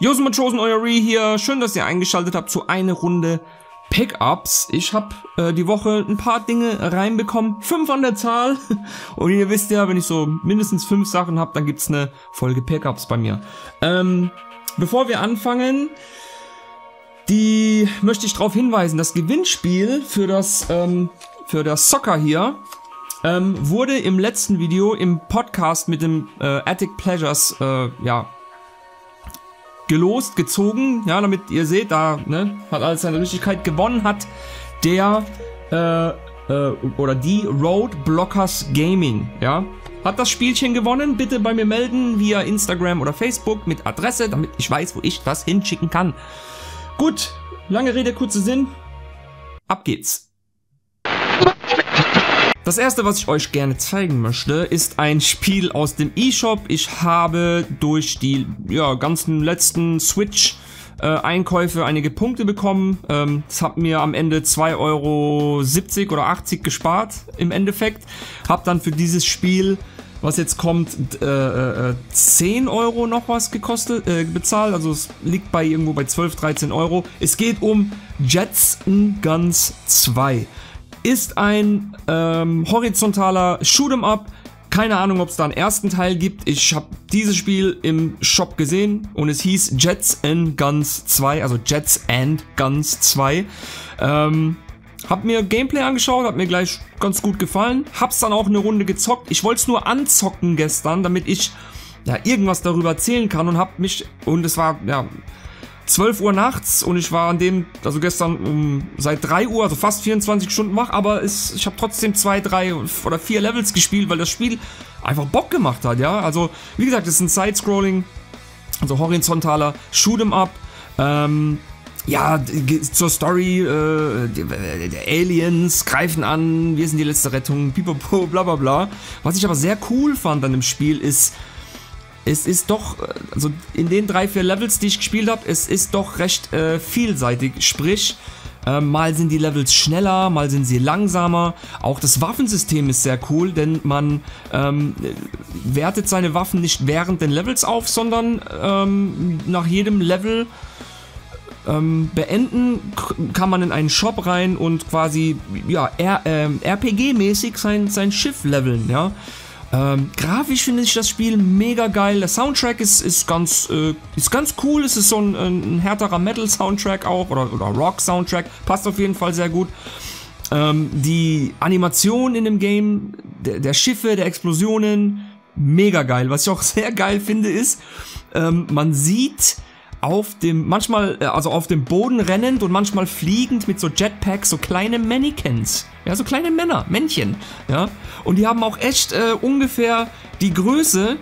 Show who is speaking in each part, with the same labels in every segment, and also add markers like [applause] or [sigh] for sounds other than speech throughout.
Speaker 1: Josen Chosen, euer Re hier. Schön, dass ihr eingeschaltet habt zu einer Runde Pickups. Ich habe äh, die Woche ein paar Dinge reinbekommen. Fünf an der Zahl. [laughs] Und ihr wisst ja, wenn ich so mindestens fünf Sachen habe, dann gibt's eine Folge Pickups bei mir. Ähm, bevor wir anfangen, die möchte ich darauf hinweisen, das Gewinnspiel für das, ähm, für das Soccer hier ähm, wurde im letzten Video im Podcast mit dem äh, Attic Pleasures äh, ja, gelost, gezogen, ja, damit ihr seht, da ne, hat alles seine Richtigkeit gewonnen hat, der äh, äh, oder die Roadblockers Gaming, ja, hat das Spielchen gewonnen. Bitte bei mir melden via Instagram oder Facebook mit Adresse, damit ich weiß, wo ich das hinschicken kann. Gut, lange Rede, kurzer Sinn. Ab geht's. Das erste, was ich euch gerne zeigen möchte, ist ein Spiel aus dem eShop. Ich habe durch die ja, ganzen letzten Switch äh, Einkäufe einige Punkte bekommen. Ähm, das hat mir am Ende 2,70 Euro oder 80 gespart im Endeffekt. Hab dann für dieses Spiel was jetzt kommt, äh, äh, 10 Euro noch was gekostet, äh, bezahlt. Also es liegt bei irgendwo bei 12, 13 Euro. Es geht um Jetson Guns 2 ist ein ähm, horizontaler Shoot'em Up. Keine Ahnung, ob es da einen ersten Teil gibt. Ich habe dieses Spiel im Shop gesehen und es hieß Jets and Guns 2, also Jets and Guns 2. Ähm, hab mir Gameplay angeschaut, hat mir gleich ganz gut gefallen. Hab's dann auch eine Runde gezockt. Ich wollte es nur anzocken gestern, damit ich ja irgendwas darüber erzählen kann und hab mich und es war ja 12 Uhr nachts und ich war an dem, also gestern um seit 3 Uhr, also fast 24 Stunden wach, aber es, ich habe trotzdem zwei, drei oder vier Levels gespielt, weil das Spiel einfach Bock gemacht hat, ja. Also, wie gesagt, es ist ein Side-Scrolling, also horizontaler Shoot'em Up. Ähm, ja, zur Story, äh, die Aliens greifen an, wir sind die letzte Rettung, pipapo, bla bla bla. Was ich aber sehr cool fand an dem Spiel ist, es ist doch, also in den drei, vier Levels, die ich gespielt habe, es ist doch recht äh, vielseitig. Sprich, äh, mal sind die Levels schneller, mal sind sie langsamer. Auch das Waffensystem ist sehr cool, denn man ähm, wertet seine Waffen nicht während den Levels auf, sondern ähm, nach jedem Level ähm, beenden kann man in einen Shop rein und quasi ja, äh, RPG-mäßig sein, sein Schiff leveln, ja. Ähm, grafisch finde ich das Spiel mega geil. Der Soundtrack ist, ist, ganz, äh, ist ganz cool. Es ist so ein, ein härterer Metal-Soundtrack auch oder, oder Rock-Soundtrack. Passt auf jeden Fall sehr gut. Ähm, die Animation in dem Game, der, der, Schiffe, der Explosionen, mega geil. Was ich auch [laughs] sehr geil finde, ist, ähm, man sieht auf dem, manchmal, äh, also auf dem Boden rennend und manchmal fliegend mit so Jetpacks, so kleine Mannequins. Ja, so kleine Männer, Männchen. Ja. Und die haben auch echt äh, ungefähr die Größe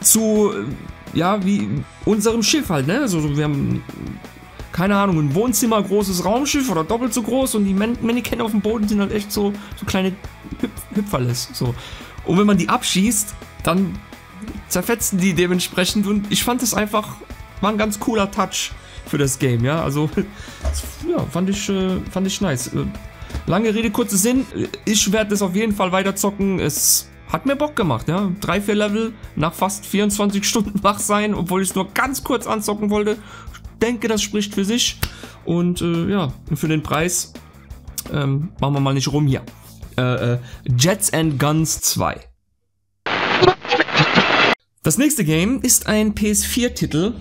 Speaker 1: zu, äh, ja, wie unserem Schiff halt, ne? Also wir haben, keine Ahnung, ein Wohnzimmer, großes Raumschiff oder doppelt so groß und die Mannequin auf dem Boden sind halt echt so, so kleine Hüpf Hüpferles. So. Und wenn man die abschießt, dann zerfetzen die dementsprechend und ich fand es einfach war ein ganz cooler Touch für das Game, ja. Also, [laughs] ja, fand ich, äh, fand ich nice. Äh, lange Rede, kurzer Sinn. Ich werde das auf jeden Fall weiter zocken. Es hat mir Bock gemacht, ja. Drei, vier Level nach fast 24 [laughs] Stunden wach sein, obwohl ich es nur ganz kurz anzocken wollte. Ich denke, das spricht für sich. Und äh, ja, für den Preis ähm, machen wir mal nicht rum hier. Äh, äh, Jets and Guns 2. Das nächste Game ist ein PS4-Titel,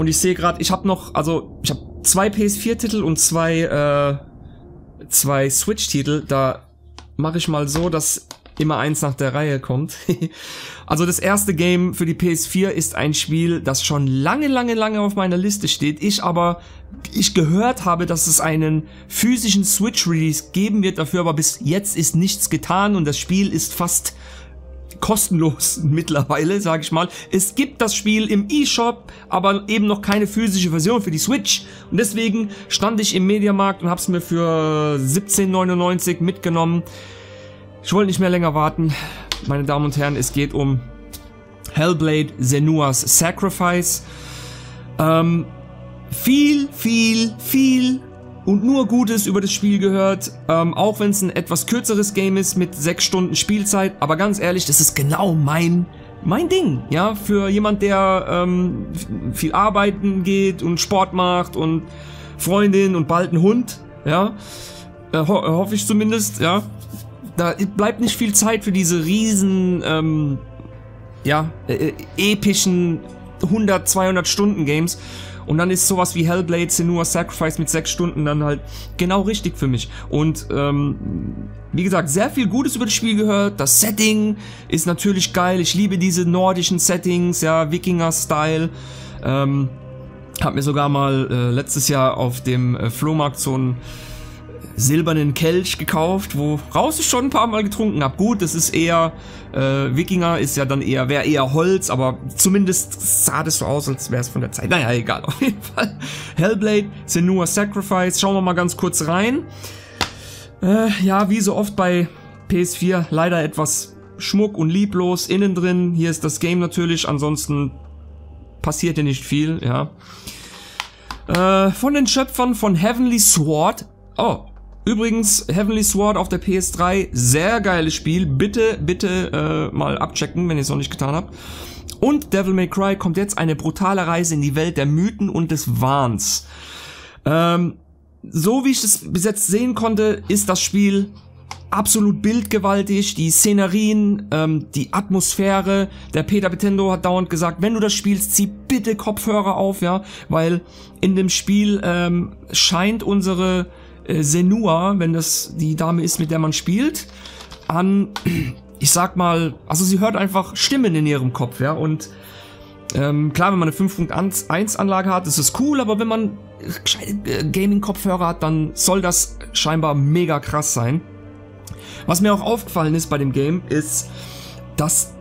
Speaker 1: und ich sehe gerade, ich habe noch, also ich habe zwei PS4-Titel und zwei, äh, zwei Switch-Titel. Da mache ich mal so, dass immer eins nach der Reihe kommt. [laughs] also das erste Game für die PS4 ist ein Spiel, das schon lange, lange, lange auf meiner Liste steht. Ich aber, ich gehört habe, dass es einen physischen Switch-Release geben wird dafür, aber bis jetzt ist nichts getan und das Spiel ist fast kostenlos [laughs] mittlerweile, sage ich mal. Es gibt das Spiel im eShop, aber eben noch keine physische Version für die Switch. Und deswegen stand ich im Mediamarkt und habe es mir für 17,99 mitgenommen. Ich wollte nicht mehr länger warten. Meine Damen und Herren, es geht um Hellblade Senua's Sacrifice. Ähm, viel, viel, viel und nur Gutes über das Spiel gehört, ähm, auch wenn es ein etwas kürzeres Game ist mit sechs Stunden Spielzeit. Aber ganz ehrlich, das ist genau mein mein Ding, ja, für jemand, der ähm, viel arbeiten geht und Sport macht und Freundin und bald einen Hund, ja, äh, ho hoffe ich zumindest, ja. Da bleibt nicht viel Zeit für diese riesen, ähm, ja, äh, epischen 100, 200 Stunden Games. Und dann ist sowas wie Hellblade Senua Sacrifice mit 6 Stunden dann halt genau richtig für mich. Und ähm, wie gesagt, sehr viel Gutes über das Spiel gehört. Das Setting ist natürlich geil. Ich liebe diese nordischen Settings, ja, Wikinger-Style. Ähm, hab mir sogar mal äh, letztes Jahr auf dem äh, Flohmarkt so ein silbernen Kelch gekauft, woraus ich schon ein paar Mal getrunken habe. Gut, das ist eher äh, Wikinger, ist ja dann eher, wäre eher Holz, aber zumindest sah das so aus, als wäre es von der Zeit. Naja, egal, [laughs] auf jeden Fall. Hellblade, Senua Sacrifice, schauen wir mal ganz kurz rein. Äh, ja, wie so oft bei PS4, leider etwas Schmuck und lieblos innen drin. Hier ist das Game natürlich, ansonsten passiert hier nicht viel, ja. Äh, von den Schöpfern von Heavenly Sword. Oh, Übrigens, Heavenly Sword auf der PS3, sehr geiles Spiel. Bitte, bitte äh, mal abchecken, wenn ihr es noch nicht getan habt. Und Devil May Cry kommt jetzt eine brutale Reise in die Welt der Mythen und des Wahns. Ähm, so wie ich es bis jetzt sehen konnte, ist das Spiel absolut bildgewaltig, die Szenerien, ähm, die Atmosphäre. Der Peter Betendo hat dauernd gesagt, wenn du das spielst, zieh bitte Kopfhörer auf, ja, weil in dem Spiel ähm, scheint unsere äh, Senua, wenn das die Dame ist, mit der man spielt, an, [clears throat] ich sag mal, also sie hört einfach Stimmen in ihrem Kopf, ja, und ähm, klar, wenn man eine 5.1 Anlage hat, ist es cool, aber wenn man äh, Gaming-Kopfhörer hat, dann soll das scheinbar mega krass sein. Was mir auch aufgefallen ist bei dem Game, ist, dass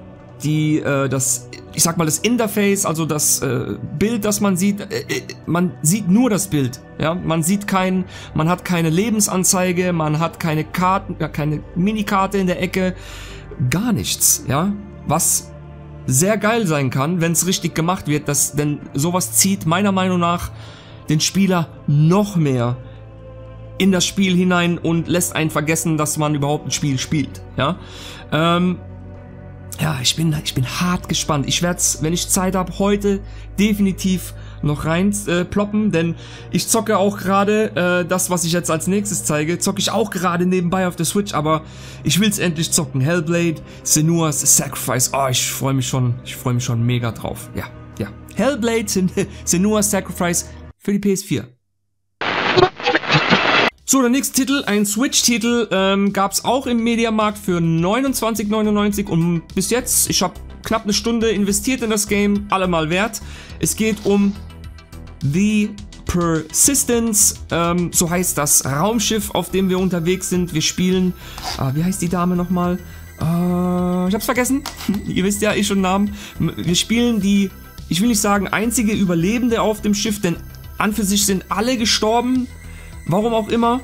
Speaker 1: die, äh, das ich sag mal, das Interface, also das äh, Bild, das man sieht, äh, äh, man sieht nur das Bild. Ja, man sieht kein, man hat keine Lebensanzeige, man hat keine Karten, ja, keine Minikarte in der Ecke, gar nichts. Ja, was sehr geil sein kann, wenn es richtig gemacht wird, dass, denn sowas zieht meiner Meinung nach den Spieler noch mehr in das Spiel hinein und lässt einen vergessen, dass man überhaupt ein Spiel spielt. Ja, ähm, ja, ich bin, ich bin hart gespannt. Ich werde wenn ich Zeit habe, heute definitiv noch rein äh, ploppen, denn ich zocke auch gerade äh, das, was ich jetzt als nächstes zeige, zocke ich auch gerade nebenbei auf der Switch, aber ich will's endlich zocken. Hellblade, Senua's Sacrifice. Oh, ich freue mich schon, ich freue mich schon mega drauf. Ja, ja. Hellblade, [laughs] Senua's Sacrifice für die PS4. So, der nächste Titel, ein Switch-Titel, ähm, gab es auch im Mediamarkt für 29,99 und bis jetzt, ich habe knapp eine Stunde investiert in das Game, allemal wert. Es geht um The Persistence, ähm, so heißt das Raumschiff, auf dem wir unterwegs sind. Wir spielen, äh, wie heißt die Dame nochmal? Äh, ich hab's vergessen. [laughs] Ihr wisst ja, ich und Namen. Wir spielen die, ich will nicht sagen einzige Überlebende auf dem Schiff, denn an für sich sind alle gestorben warum auch immer.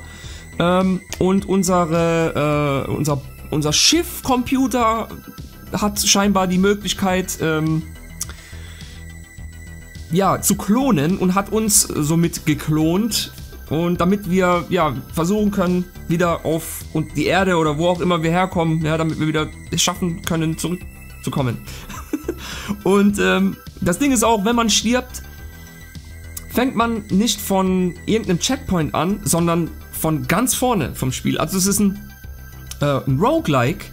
Speaker 1: Ähm, und unsere, äh, unser, unser Schiffcomputer hat scheinbar die Möglichkeit, ähm, ja, zu klonen und hat uns somit geklont. Und damit wir, ja, versuchen können, wieder auf und die Erde oder wo auch immer wir herkommen, ja, damit wir wieder schaffen können, zurückzukommen. [laughs] und ähm, das Ding ist auch, wenn man stirbt, fängt man nicht von irgendeinem Checkpoint an, sondern von ganz vorne vom Spiel. Also es ist ein, äh, ein Roguelike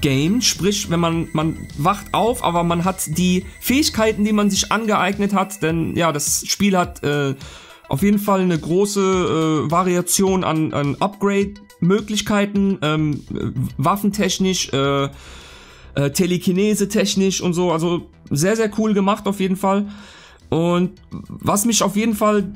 Speaker 1: Game, sprich, wenn man, man wacht auf, aber man hat die Fähigkeiten, die man sich angeeignet hat, denn ja, das Spiel hat äh, auf jeden Fall eine große äh, Variation an, an Upgrade-Möglichkeiten, ähm, waffentechnisch, äh, äh, Telekinese technisch und so, also sehr, sehr cool gemacht auf jeden Fall. Und was mich auf jeden Fall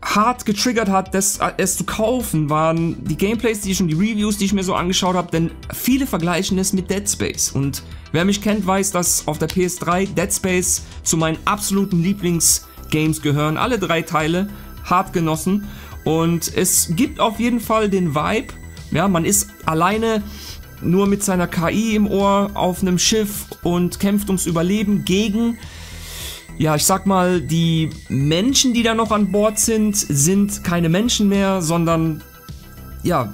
Speaker 1: hart getriggert hat, das, äh, es zu kaufen, waren die Gameplays, die ich und die Reviews, die ich mir so angeschaut habe, denn viele vergleichen es mit Dead Space. Und wer mich kennt, weiß, dass auf der PS3 Dead Space zu meinen absoluten Lieblingsgames gehören. Alle drei Teile, hart genossen. Und es gibt auf jeden Fall den Vibe, ja, man ist alleine nur mit seiner KI im Ohr auf einem Schiff und kämpft ums Überleben gegen ja, ich sag mal, die Menschen, die da noch an Bord sind, sind keine Menschen mehr, sondern ja,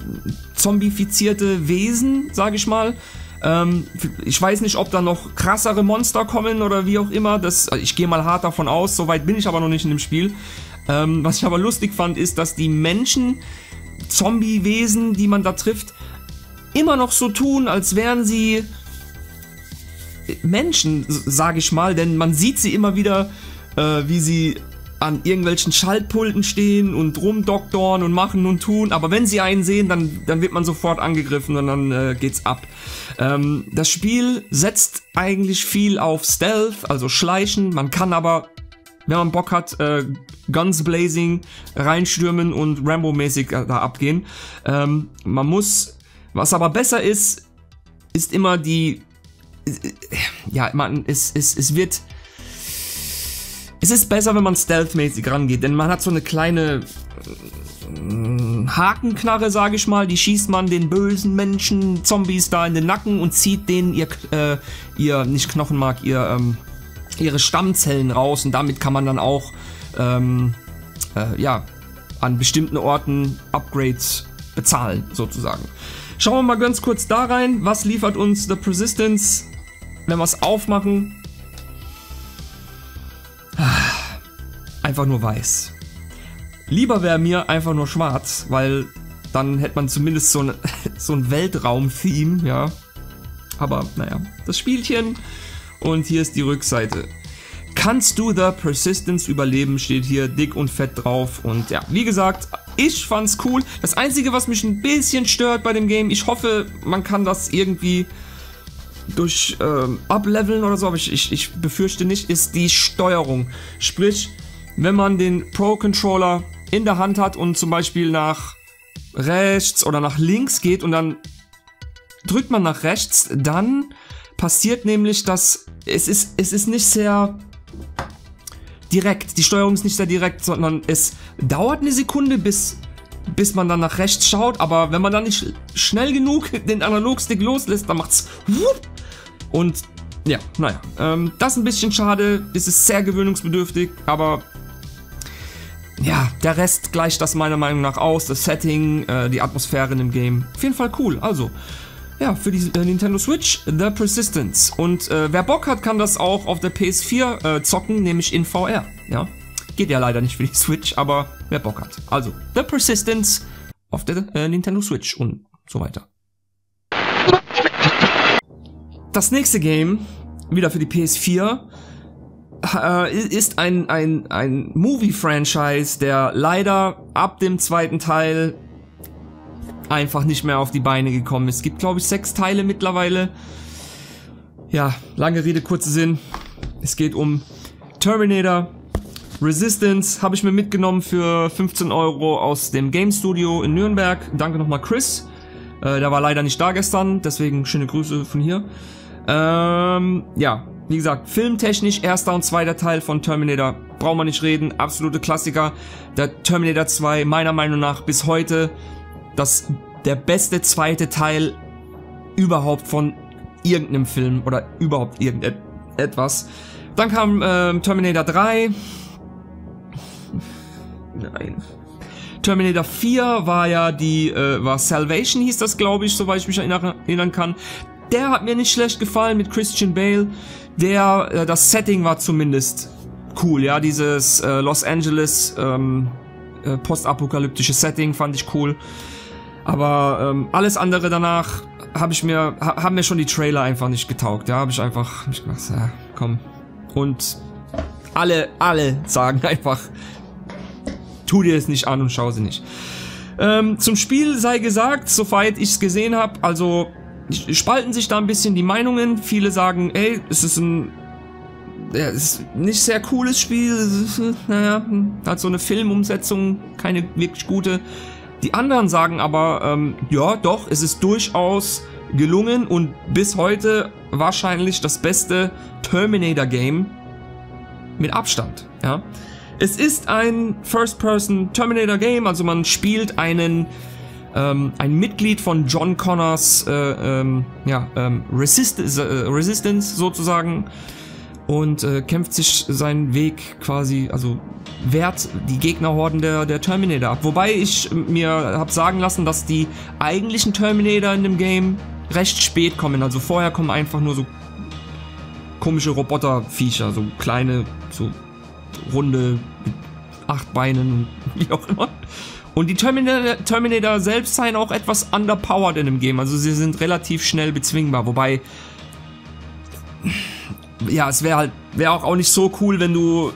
Speaker 1: zombifizierte Wesen, sag ich mal. Ähm, ich weiß nicht, ob da noch krassere Monster kommen oder wie auch immer. Das, ich gehe mal hart davon aus, soweit bin ich aber noch nicht in dem Spiel. Ähm, was ich aber lustig fand, ist, dass die Menschen, Zombie-Wesen, die man da trifft, immer noch so tun, als wären sie Menschen, sage ich mal, denn man sieht sie immer wieder, äh, wie sie an irgendwelchen Schaltpulten stehen und rumdoktoren und machen und tun, aber wenn sie einen sehen, dann, dann wird man sofort angegriffen und dann äh, geht's ab. Ähm, das Spiel setzt eigentlich viel auf Stealth, also Schleichen, man kann aber wenn man Bock hat, äh, Guns Blazing reinstürmen und Rambo-mäßig äh, da abgehen. Ähm, man muss, was aber besser ist, ist immer die, ja, man, es, es, es wird es ist besser, wenn man stealthmäßig rangeht, denn man hat so eine kleine äh, Hakenknarre, sage ich mal, die schießt man den bösen Menschen, Zombies da in den Nacken und zieht denen ihr, äh, ihr nicht Knochenmark, ihr, ähm, ihre Stammzellen raus und damit kann man dann auch, ähm, äh, ja, an bestimmten Orten Upgrades bezahlen, sozusagen. Schauen wir mal ganz kurz da rein, was liefert uns The Persistence, wenn wir es aufmachen. einfach nur weiß. Lieber wäre mir einfach nur schwarz, weil dann hätte man zumindest so ein, [laughs] so ein Weltraum-Theme, ja. Aber naja, das Spielchen und hier ist die Rückseite. Kannst du The Persistence überleben, steht hier dick und fett drauf. Und ja, wie gesagt, ich fand's cool. Das Einzige, was mich ein bisschen stört bei dem Game, ich hoffe, man kann das irgendwie durch ähm, Upleveln oder so, aber ich, ich, ich befürchte nicht, ist die Steuerung. Sprich, wenn man den Pro-Controller in der Hand hat und zum Beispiel nach rechts oder nach links geht und dann drückt man nach rechts, dann passiert nämlich, dass es ist, es ist nicht sehr direkt. Die Steuerung ist nicht sehr direkt, sondern es dauert eine Sekunde, bis, bis man dann nach rechts schaut. Aber wenn man dann nicht schnell genug den Analogstick loslässt, dann macht's whoop, und ja, naja, ähm, das ist ein bisschen schade. Es ist sehr gewöhnungsbedürftig, aber ja, der Rest gleicht das meiner Meinung nach aus. Das Setting, äh, die Atmosphäre in dem Game. Auf jeden Fall cool. Also, ja, für die äh, Nintendo Switch, The Persistence. Und äh, wer Bock hat, kann das auch auf der PS4 äh, zocken, nämlich in VR. Ja, geht ja leider nicht für die [laughs] Switch, aber wer Bock hat. Also, The Persistence auf der äh, Nintendo Switch und so weiter. Das nächste Game, wieder für die PS4, äh, ist ein, ein, ein Movie-Franchise, der leider ab dem zweiten Teil einfach nicht mehr auf die Beine gekommen ist. Es gibt, glaube ich, sechs Teile mittlerweile. Ja, lange Rede, kurzer Sinn. Es geht um Terminator. Resistance habe ich mir mitgenommen für 15 Euro aus dem Game Studio in Nürnberg. Danke nochmal Chris. Äh, der war leider nicht da gestern, deswegen schöne Grüße von hier. Ähm, ja, wie gesagt, filmtechnisch erster und zweiter Teil von Terminator, braucht man nicht reden, absolute Klassiker. Der Terminator 2, meiner Meinung nach bis heute das der beste zweite Teil überhaupt von irgendeinem Film oder überhaupt irgendetwas. Dann kam ähm, Terminator 3. [laughs] Nein. Terminator 4 war ja die, äh, war Salvation hieß das, glaube ich, soweit ich mich erinnern kann. Der hat mir nicht schlecht gefallen mit Christian Bale. Der, äh, das Setting war zumindest cool, ja, dieses äh, Los Angeles ähm, äh, postapokalyptische Setting fand ich cool. Aber ähm, alles andere danach habe ich mir, ha, haben mir schon die Trailer einfach nicht getaugt. Ja, habe ich einfach ich gedacht, ja, komm. Und alle, alle sagen [laughs] einfach, tu dir es nicht an und schau sie nicht. Ähm, zum Spiel sei gesagt, soweit ich es gesehen habe, also spalten sich da ein bisschen die Meinungen. Viele sagen, ey, es ist ein ja, es ist nicht sehr cooles Spiel. Naja, hat so eine Filmumsetzung, keine wirklich gute. Die anderen sagen aber, ähm, ja, doch, es ist durchaus gelungen und bis heute wahrscheinlich das beste Terminator-Game mit Abstand. Ja. Es ist ein First-Person Terminator-Game, also man spielt einen ähm, ein Mitglied von John Connors äh, ähm, ja, ähm, Resist äh, Resistance sozusagen und äh, kämpft sich seinen Weg quasi, also wehrt die Gegnerhorden der, der Terminator ab. Wobei ich mir habe sagen lassen, dass die eigentlichen Terminator in dem Game recht spät kommen. Also vorher kommen einfach nur so komische Roboterviecher, so kleine, so runde acht Beinen und [laughs] wie auch immer. Und die Terminator, Terminator selbst seien auch etwas underpowered in dem Game. Also sie sind relativ schnell bezwingbar. Wobei, ja, es wäre halt, wäre auch, nicht so cool, wenn du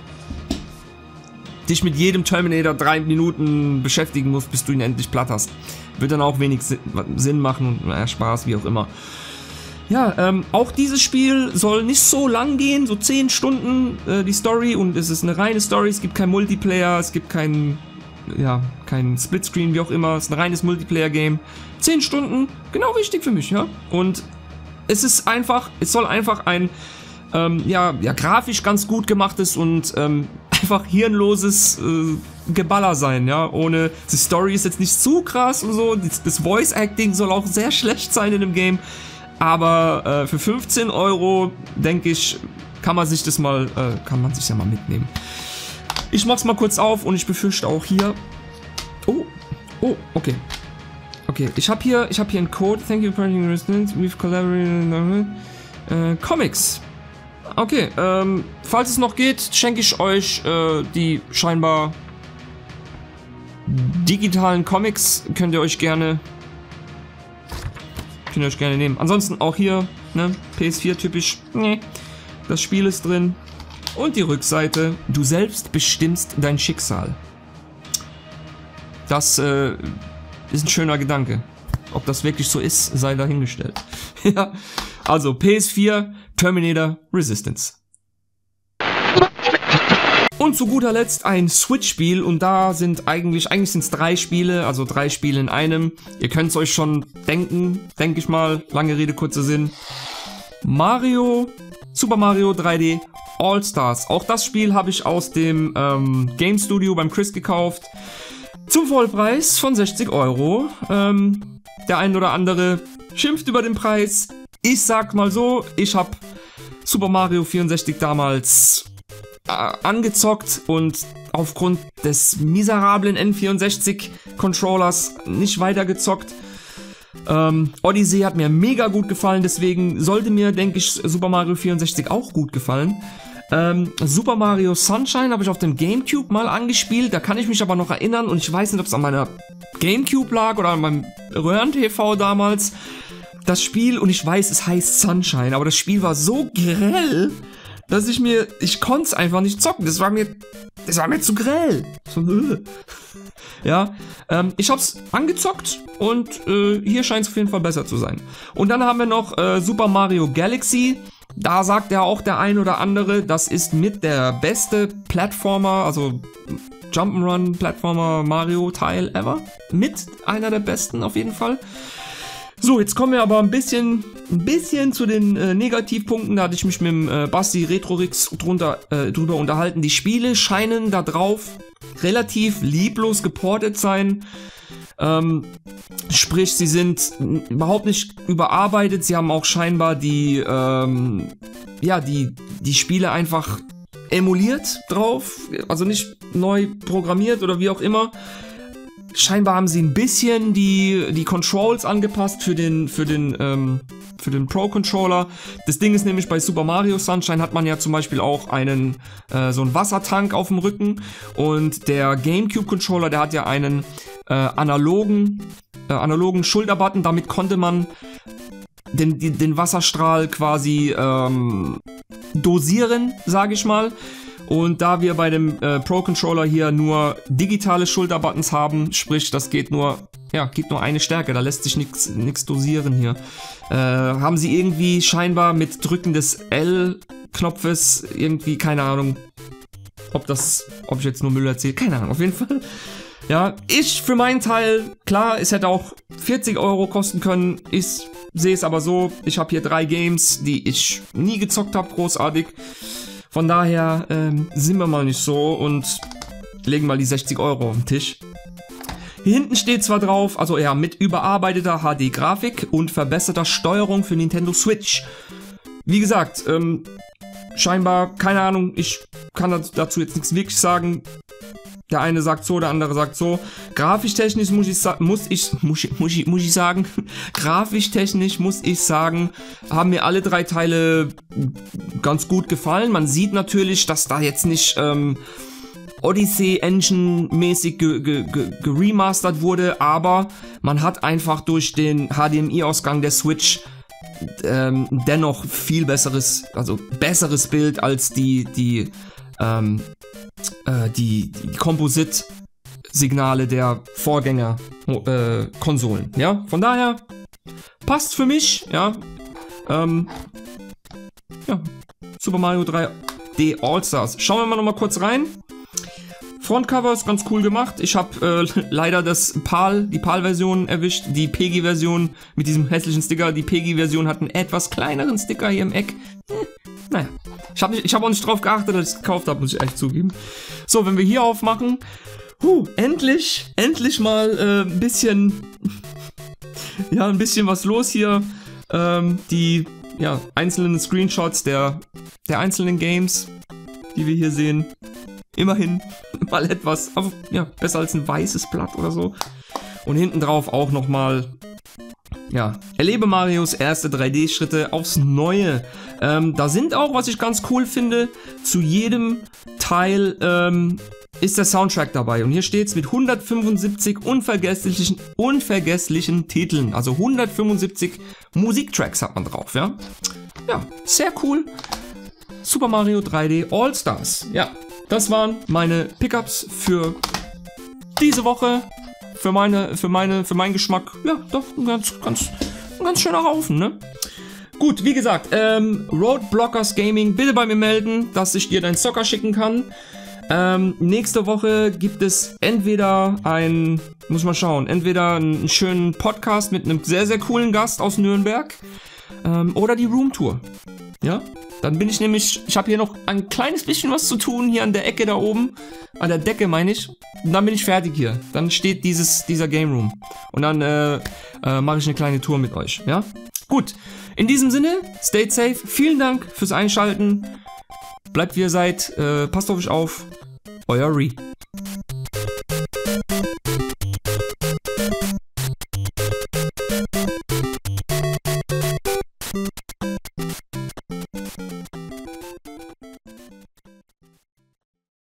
Speaker 1: dich mit jedem Terminator drei Minuten beschäftigen musst, bis du ihn endlich platt hast. Wird dann auch wenig Sinn machen und naja, Spaß, wie auch immer. Ja, ähm, auch dieses Spiel soll nicht so lang gehen, so 10 Stunden äh, die Story und es ist eine reine Story, es gibt kein Multiplayer, es gibt kein, ja, kein Splitscreen, wie auch immer, es ist ein reines Multiplayer-Game. 10 Stunden, genau richtig für mich, ja. Und es ist einfach, es soll einfach ein, ähm, ja, ja, grafisch ganz gut gemachtes und ähm, [laughs] einfach hirnloses äh, Geballer sein, ja, ohne, die Story ist jetzt nicht zu krass und so, das, das Voice-Acting soll auch sehr schlecht sein in dem Game. Aber äh, für 15 Euro, denke ich, kann man sich das mal, äh, kann man sich ja mal mitnehmen. Ich mach's mal kurz auf und ich befürchte auch hier. Oh, oh, okay. Okay, ich habe hier, ich habe hier einen Code. Thank you for resistance. We've collaborated. Äh, Comics. Okay, ähm, falls es noch geht, schenke ich euch äh, die scheinbar digitalen Comics. Könnt ihr euch gerne Könnt ihr euch gerne nehmen. Ansonsten auch hier, ne, PS4 typisch, ne, das Spiel ist drin. Und die Rückseite, du selbst bestimmst dein Schicksal. Das äh, ist ein schöner Gedanke. Ob das wirklich so ist, sei dahingestellt. [laughs] ja, also PS4, Terminator Resistance. Und zu guter Letzt ein Switch-Spiel und da sind eigentlich, eigentlich sind es drei Spiele, also drei Spiele in einem. Ihr könnt es euch schon denken, denke ich mal, lange Rede, kurzer Sinn. Mario, Super Mario 3D All Stars. Auch das Spiel habe ich aus dem ähm, Game Studio beim Chris gekauft. Zum Vollpreis von 60 Euro. Ähm, der ein oder andere schimpft über den Preis. Ich sag mal so, ich habe Super Mario 64 damals äh, angezockt und aufgrund des miserablen N64-Controllers nicht weitergezockt. Ähm, Odyssey hat mir mega gut gefallen, deswegen sollte mir, denke ich, Super Mario 64 auch gut gefallen. Ähm, Super Mario Sunshine habe ich auf dem Gamecube mal angespielt, da kann ich mich aber noch erinnern und ich weiß nicht, ob es an meiner Gamecube lag oder an meinem Röhren-TV damals. Das Spiel, und ich weiß, es heißt Sunshine, aber das Spiel war so grell, dass ich mir, ich konnte es einfach nicht zocken. Das war mir, das war mir zu grell. Äh. Ja, ähm, ich hab's angezockt und äh, hier scheint es auf jeden Fall besser zu sein. Und dann haben wir noch äh, Super Mario Galaxy. Da sagt ja auch der ein oder andere, das ist mit der beste Plattformer, also Jump'n'Run Plattformer Mario Teil ever. Mit einer der besten auf jeden Fall. So, jetzt kommen wir aber ein bisschen, ein bisschen zu den äh, Negativpunkten. Da hatte ich mich mit dem äh, Basti Retrorix drunter, äh, drüber unterhalten. Die Spiele scheinen da drauf relativ lieblos geportet sein. Ähm, sprich, sie sind überhaupt nicht überarbeitet. Sie haben auch scheinbar die, ähm, ja, die, die Spiele einfach emuliert drauf. Also nicht neu programmiert oder wie auch immer. Scheinbar haben sie ein bisschen die, die Controls angepasst für den, für den, ähm, für den Pro-Controller. Das Ding ist nämlich bei Super Mario Sunshine hat man ja zum Beispiel auch einen, äh, so einen Wassertank auf dem Rücken und der GameCube-Controller, der hat ja einen äh, analogen, äh, analogen Schulterbutton. Damit konnte man den, den, Wasserstrahl quasi ähm, dosieren, sage ich mal. Und da wir bei dem äh, Pro Controller hier nur digitale Schulterbuttons haben, sprich, das geht nur, ja, geht nur eine Stärke, da lässt sich nichts dosieren hier. Äh, haben sie irgendwie scheinbar mit Drücken des L-Knopfes irgendwie, keine Ahnung, ob das, ob ich jetzt nur Müll erzähle, keine Ahnung, auf jeden Fall. Ja, ich für meinen Teil, klar, es hätte auch 40 Euro kosten können. Ich sehe es aber so, ich habe hier drei Games, die ich nie gezockt habe, großartig. Von daher ähm, sind wir mal nicht so und legen mal die 60 Euro auf den Tisch. Hier hinten steht zwar drauf, also ja, mit überarbeiteter HD-Grafik und verbesserter Steuerung für Nintendo Switch. Wie gesagt, ähm, scheinbar, keine Ahnung, ich kann dazu jetzt nichts wirklich sagen. Der eine sagt so, der andere sagt so. Grafisch technisch muss ich, muss ich, muss ich, muss ich, muss ich sagen, [laughs] grafisch technisch muss ich sagen, haben mir alle drei Teile ganz gut gefallen. Man sieht natürlich, dass da jetzt nicht ähm, Odyssey Engine mäßig geremastert ge ge wurde, aber man hat einfach durch den HDMI-Ausgang der Switch ähm, dennoch viel besseres, also besseres Bild als die, die ähm, äh, die, die Komposit-Signale der Vorgänger-Konsolen. Äh, ja, von daher passt für mich. Ja, ähm, ja, Super Mario 3D All-Stars. Schauen wir mal noch mal kurz rein. Frontcover ist ganz cool gemacht. Ich habe äh, [laughs] leider das PAL, die PAL-Version erwischt, die PEGI-Version mit diesem hässlichen Sticker. Die PEGI-Version hat einen etwas kleineren Sticker hier im Eck. Hm, naja, ich habe hab auch nicht drauf geachtet, als ich es gekauft habe, muss ich echt zugeben. So, wenn wir hier aufmachen, huh, endlich, endlich mal äh, ein bisschen, [laughs] ja, ein bisschen was los hier. Ähm, die, ja, einzelnen Screenshots der, der einzelnen Games, die wir hier sehen. Immerhin [laughs] mal etwas, aber, ja, besser als ein weißes Blatt oder so. Und hinten drauf auch nochmal ja, erlebe Marios erste 3D-Schritte aufs Neue. Ähm, da sind auch, was ich ganz cool finde, zu jedem Teil ähm, ist der Soundtrack dabei. Und hier steht's mit 175 unvergesslichen, unvergesslichen Titeln. Also 175 Musiktracks hat man drauf, ja. Ja, sehr cool. Super Mario 3D All Stars. Ja, das waren meine Pickups für diese Woche für meine, für meine, für meinen Geschmack, ja, doch ein ganz, ganz, ein ganz schöner Haufen, ne? Gut, wie gesagt, ähm, Roadblockers Gaming, bitte bei mir melden, dass ich dir deinen Zocker schicken kann. Ähm, nächste Woche gibt es entweder ein, muss man schauen, entweder einen schönen Podcast mit einem sehr, sehr coolen Gast aus Nürnberg ähm, oder die Roomtour. Ja, dann bin ich nämlich, ich habe hier noch ein kleines bisschen was zu tun, hier an der Ecke da oben. An der Decke meine ich. Und dann bin ich fertig hier. Dann steht dieses, dieser Game Room. Und dann äh, äh, mache ich eine kleine Tour mit euch. Ja? Gut. In diesem Sinne, stay safe. Vielen Dank fürs Einschalten. Bleibt wie ihr seid. Äh, passt auf euch auf. Euer Ree.